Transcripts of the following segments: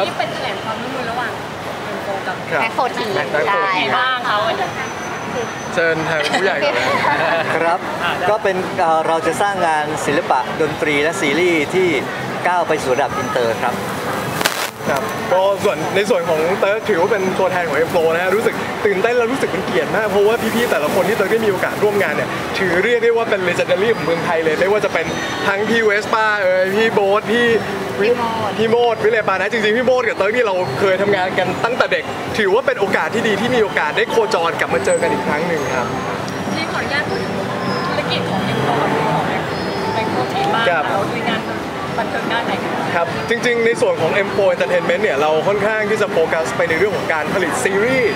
ครับนี่เป็นแถลงความร่วมมือระหว่าง Mflow กับครับ Maxxfourteen Maxxfourteen ใช่บ้างเขาวันนี้เชิญทางผู้ใหญ่ก่อนเลยครับ ก็เป็นเอ่อเราจะสร้างงานศิลปะดนตรีและซีรีส์ที่ก้าวไปสู่ระดับอินเตอร์ครับ ครับก็ส่วนในส่วนของเติร์กถือว่าเป็นตัวแทนของ Mflow นะฮะรู้สึกตื่นเต้นและรู้สึกเป็นเกียรติมากเพราะว่าพี่ๆแต่ละคนที่เติร์กได้มีโอกาสร่วมงานเนี่ยถือเรียกได้ว่าเป็น legendary ของเมืองไทยเลยไม่ว่าจะเป็นทั้งพี่เวสป้าเอ่ยพี่โบ๊ทพี่วิพี่โมดวิเลปานะจริงๆพี่โมดกับเติร์กนี่เราเคยทำงานกันตั้งแต่เด็ก ถือว่าเป็นโอกาสที่ดีที่มีโอกาสได้โคจรกลับมาเจอกันอีกครั้งหนึ่งครับที่ขออนุญาตพูดถึงธุรกิจของ Mflow กับของ Maxxfourteen บ้างครับเราคุยงาน บันเทิงด้านไหนกันครับ จริงๆ ในส่วนของ Mflow Entertainment เนี่ย เราค่อนข้างที่จะโฟกัสไปในเรื่องของการผลิตซีรีส์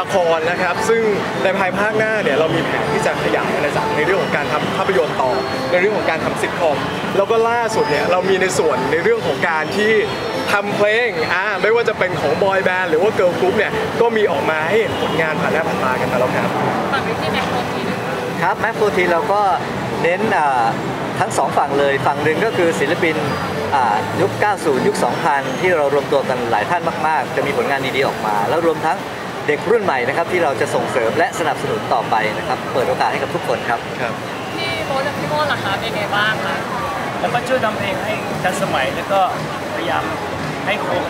ละครนะครับ ซึ่งในภายภาคหน้าเนี่ย เรามีแผนที่จะขยายอาณาจักรในเรื่องของการทำภาพยนตร์ต่อ ในเรื่องของการทำซิทคอม แล้วก็ล่าสุดเนี่ย เรามีในส่วนในเรื่องของการที่ทำเพลงอ่าไม่ว่าจะเป็นของบอยแบนด์หรือว่าเกิร์ลกรุ๊ปเนี่ย ก็มีออกมาให้เห็นผลงานผ่านหน้าผ่านตากันมาแล้วครับฝากไว้ที่ Maxxfourteen หนึ่งครับ Maxxfourteen เราก็เน้นอ่า ทั้งสองฝั่งเลย ฝั่งหนึ่งก็คือศิลปินอ่ายุค 90 ยุค 2000 ที่เรารวมตัวกันหลายท่านมาก ๆ จะมีผลงานดี ๆ ออกมา แล้วรวมทั้งเด็กรุ่นใหม่นะครับที่เราจะส่งเสริมและสนับสนุนต่อไปนะครับ เปิดโอกาสให้กับทุกคนครับครับพี่โบ๊ทกับพี่โมดล่ะคะเป็นไงบ้างคะแล้วก็ช่วยทำเพลงให้ทันสมัยแล้วก็พยายามให้โคง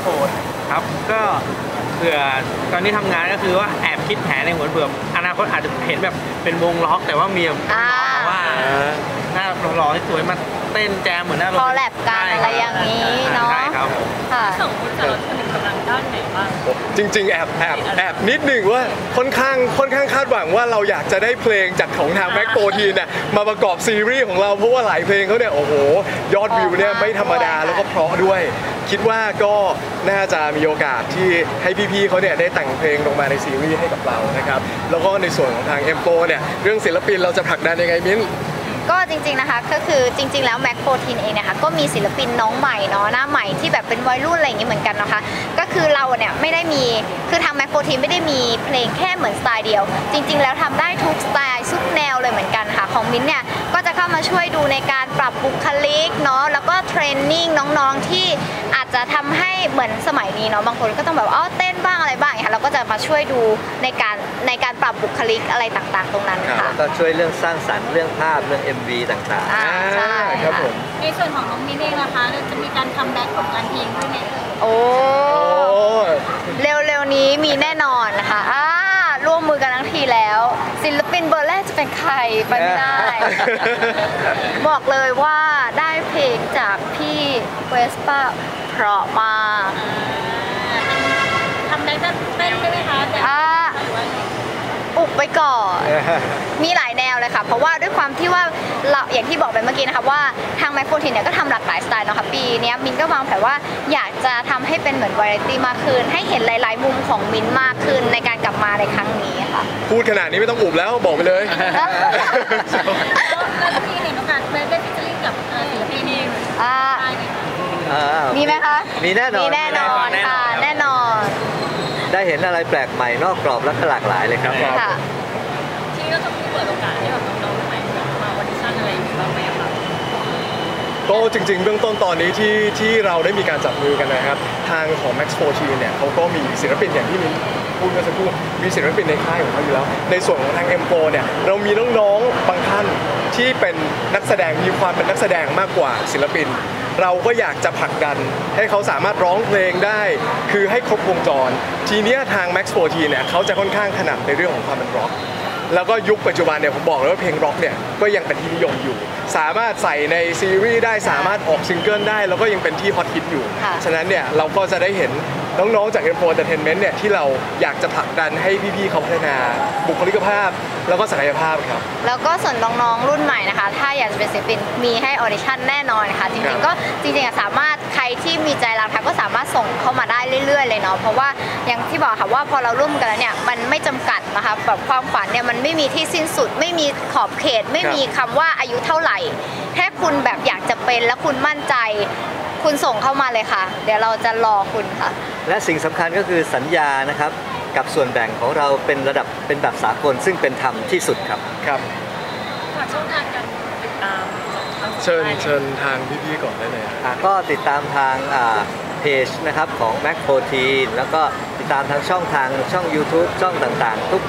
โคดครับก็เผื่อตอนนี้ทำงานก็คือว่าแอบคิดแผนในหัวเผื่ออนาคตอาจจะเห็นแบบเป็นวงล็อกแต่ว่ามีแบบอ่าแต่ว่า หน้าหล่อๆสวยๆมาเต้นแจมเหมือนหน้าคอลแลบกันอะไรอย่างนี้เนาะใช่ครับค่ะสองคนจะลดผลิตกำลังด้านไหนบ้างจริง ๆ แอบแอบแอบนิดหนึ่งว่าค่อนข้างค่อนข้างคาดหวังว่าเราอยากจะได้เพลงจากของทางแบ็คโปรทีนเนี่ยมาประกอบซีรีส์ของเราเพราะว่าหลายเพลงเขาเนี่ยโอ้โห ยอดวิวเนี่ยไม่ธรรมดาแล้วก็เพราะด้วย คิดว่าก็น่าจะมีโอกาสที่ให้พี่ๆเขาเนี่ยได้แต่งเพลงลงมาในซีรีส์ให้กับเรานะครับแล้วก็ในส่วนของทางเอ็มโปเนี่ยเรื่องศิลปินเราจะผลักดันยังไงมิ้น ก็จริงๆนะคะก็คือจริง ๆ แล้วแม็กโ r ทีนเองนะคะก็มีศิลปินน้องใหม่เนาะหน้าใหม่ที่แบบเป็นวัยรุ่นอะไรอย่างนี้เหมือนกันนะคะก็คือเราเนี่ยไม่ได้มีคือทางแม็กโ r ทีนไม่ได้มีเพลงแค่เหมือนสไตล์เดียว จริง ๆ แล้วทำได้ทุกสไตล์ทุกแนวเลยเหมือนกันค่ะของมิ้นเนี่ยก็จะเข้ามาช่วยดูในการปรับบุคลิกเนาะแล้วก็เทรนนิ่งน้องๆที่ จจะทำให้เหมือนสมัยนี้เนาะบางคนก็ต้องแบบว่าอ้าวเต้นบ้างอะไรบ้างอย่างเงี้ยค่ะเราก็จะมาช่วยดูในการในการปรับบุคลิกอะไรต่างๆ ตรงนั้นค่ะก็ช่วยเรื่องสร้างสรรค์เรื่องภาพเรื่อง MV ต่างๆอ่าใช่ครับผมในส่วนของน้องมินเองนะคะจะมีการ comeback ของการเพลงด้วยไหมเอ่ยโอ้โอ้เร็วๆนี้มีแน่นอนนะคะอ่าร่วมมือกันทั้งทีแล้ว ศิลปินเบอร์แรกจะเป็นใครไปไม่ได้ บอกเลยว่าได้เพลงจากพี่เวสป้าเพ ราะมาก comeback จะเต้นได้ไหมคะแต่อ่าอุบไปก่อน มีหลายแนวเลยค่ะ เพราะว่าด้วยความที่ว่าเราอย่างที่บอกไปเมื่อกี้นะคะว่าทาง Maxxfourteen เนี่ยก็ทำหลากหลายสไตล์เนาะค่ะปีเนี้ยมินก็วางแผนว่าอยากจะทำให้เป็นเหมือนวาไรตี้มากขึ้น ให้เห็นหลาย ๆ มุมของมินมากขึ้นในการกลับมาในครั้งนี้ค่ะ พูดขนาดนี้ไม่ต้องอุบแล้วบอกไปเลยแล้วแล้วพี่เห็นโอกาสได้ได้ featuring กับเอ่อศิลปินเองอ่าได้ไหมคะ อ่ามีไหมคะมีแน่นอนมีแน่นอนค่ะแน่นอน ได้เห็นอะไรแปลกใหม่นอกกรอบและก็หลากหลายเลยครับครับค่ะที่นี่ก็จะมีเปิดโอกาสให้แบบน้องๆใหม่แบบมาออดิชั่นอะไรอย่างเงี้ยบ้างไหมอะคะก็จริงๆเบื้องต้นตอนนี้ที่ที่เราได้มีการจับมือกันนะครับ ทางของ Max 4เนี่ยเขาก็มีศิลปินอย่างที่มินพูดเมื่อสักครู่มีศิลปินในค่ายของเขาอยู่แล้ว ในส่วนของทาง M4 เนี่ยเรามีน้องๆบางท่านที่เป็นนักแสดงมีความเป็นนักแสดงมากกว่าศิลปิน เราก็อยากจะผลักดัน ให้เขาสามารถร้องเพลงได้ คือให้ครบวงจร ทีเนี้ยทาง Max 4เนี่ยเขาจะค่อนข้างถนัดในเรื่องของความเป็นร็อกแล้วก็ยุคปัจจุบันเนี่ยผมบอกเลยว่าเพลงร็อกเนี่ยก็ยังเป็นที่นิยมอยู่ สามารถใส่ในซีรีส์ได้สามารถออกซิงเกิลได้ แล้วก็ยังเป็นที่ฮอตฮิตอยู่ค่ะฉะนั้นเนี่ยเราก็จะได้เห็น น้องๆจาก Mflow Entertainment เนี่ยที่เราอยากจะผลักดันให้พี่ๆเขาพัฒนา บุคลิกภาพ แล้วก็ศักยภาพครับ แล้วก็ส่วนน้องๆรุ่นใหม่นะคะ ถ้าอยากจะเป็นศิลปินมีให้ออดิชั่นแน่นอนค่ะ จริงๆครับ ก็จริงๆอะสามารถใครที่มีใจรักค่ะก็สามารถส่งเข้ามาได้เรื่อยๆ เลยเนาะเพราะว่าอย่างที่บอกค่ะว่าพอเราร่วมกันแล้วเนี่ยมันไม่จำกัดนะคะแบบความฝันเนี่ยมันไม่มีที่สิ้นสุด ไม่มีขอบเขต ไม่มีคำว่าอายุเท่าไหร่แค่คุณแบบอยากจะเป็นและคุณมั่นใจ คุณส่งเข้ามาเลยค่ะ เดี๋ยวเราจะรอคุณค่ะ และสิ่งสำคัญก็คือสัญญานะครับ กับส่วนแบ่งของเราเป็นระดับเป็นแบบสากลซึ่งเป็นธรรมที่สุดครับครับฝากช่องทางการติดตามทั้งสองใเชิญเชิญทางพี่ๆก่อนได้เลยครับอะก็ติดตามทางอ่าเพจนะครับของ Mac Protein แล้วก็ติดตามทางช่องทางช่อง YouTube ช่องต่างๆ ทุก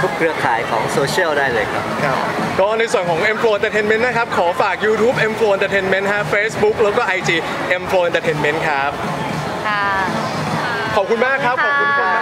ทุกเครือข่ายของโซเชียลได้เลยครับครับ ก็ในส่วนของ M Flow Entertainment นะครับ ขอฝาก YouTube M Flow Entertainment ฮะ Facebook แล้วก็ IG M Flow Entertainment ครับ ค่ะ ขอบคุณมากครับ ขอบคุณทุกคนมาก